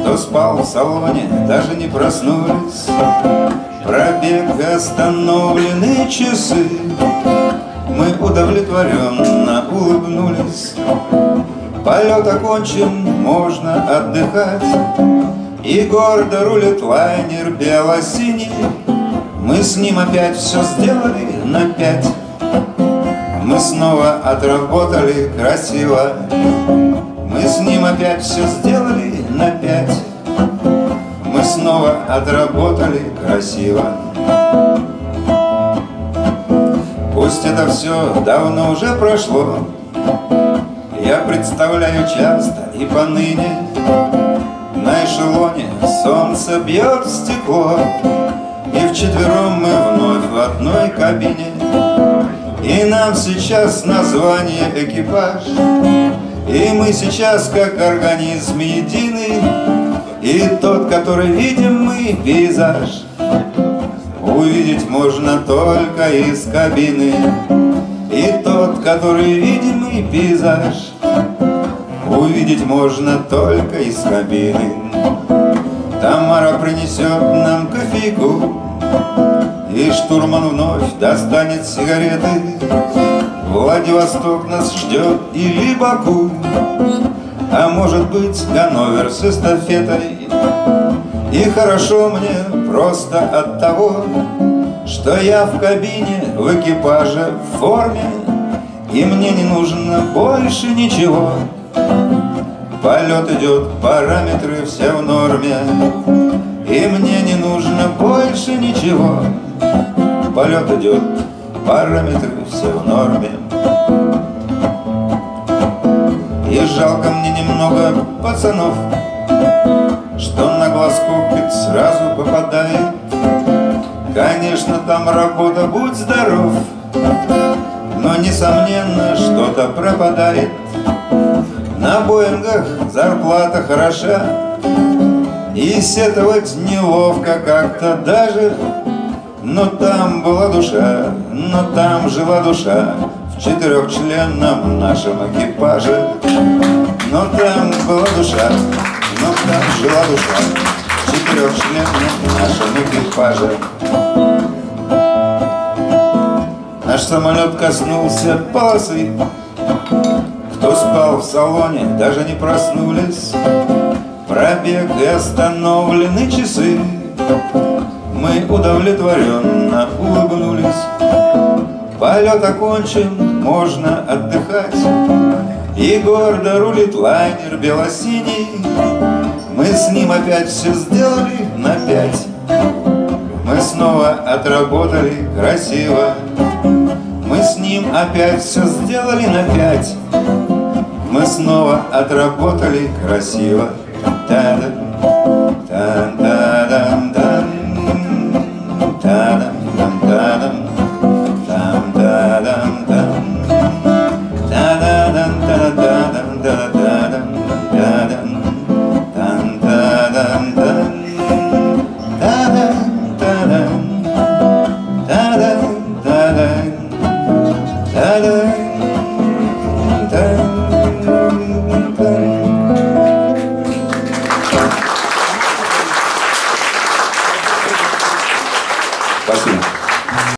Кто спал в салоне, даже не проснулись. Пробег остановлены часы. Мы удовлетворенно улыбнулись. Полет окончен, можно отдыхать. И гордо рулит лайнер бело-синий. Мы с ним опять все сделали на пять. Мы снова отработали красиво Мы с ним опять все сделали на пять. Мы снова отработали красиво. Пусть это все давно уже прошло. Я представляю часто и поныне На эшелоне солнце бьет в стекло И вчетвером мы вновь в одной кабине. И нам сейчас название экипаж И мы сейчас как организм единый И тот, который видим мы, пейзаж. Увидеть можно только из кабины. И тот, который видимый пейзаж. Увидеть можно только из кабины. Тамара принесет нам кофейку И штурман вновь достанет сигареты Владивосток нас ждет или Баку А может быть Ганновер с эстафетой. И хорошо мне просто от того Что я в кабине, в экипаже, в форме И мне не нужно больше ничего. Полет идет, параметры все в норме И мне не нужно больше ничего. Полет идет, параметры все в норме. И жалко мне немного пацанов Что на глаз купит сразу попадает. Конечно, там работа, будь здоров Но, несомненно, что-то пропадает. На Боингах зарплата хороша И сетовать неловко как-то даже Но там была душа, но там жила душа В четырехчленном нашем экипаже. Но там была душа, но там жила душа В четырехчленном нашем экипаже. Наш самолет коснулся полосы. Кто спал в салоне, даже не проснулись. Пробег и остановлены часы удовлетворенно улыбнулись. Полет окончен, можно отдыхать. И гордо рулит лайнер белосиний. Мы с ним опять все сделали на пять. Мы снова отработали красиво. Мы с ним опять все сделали на пять. Мы снова отработали красиво. Та-дам, та-дам,